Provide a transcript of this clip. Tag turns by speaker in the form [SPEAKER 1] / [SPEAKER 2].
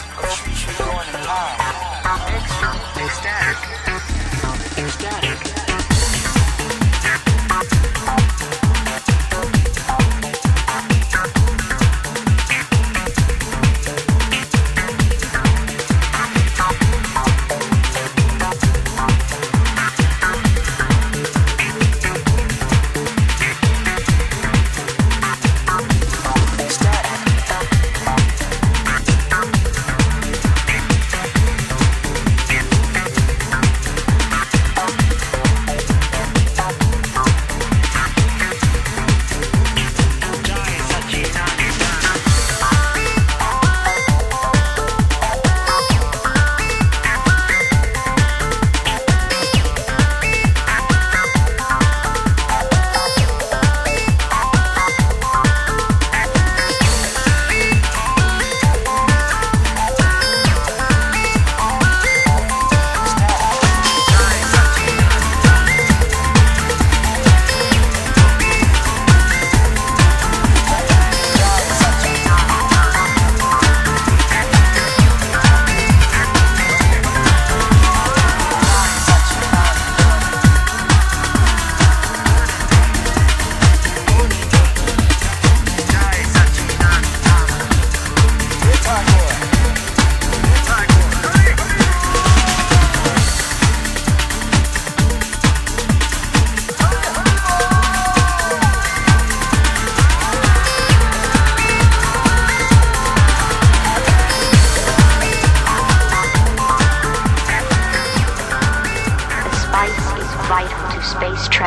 [SPEAKER 1] Coffee, sugar, and lime. Ecstatic. Ecstatic.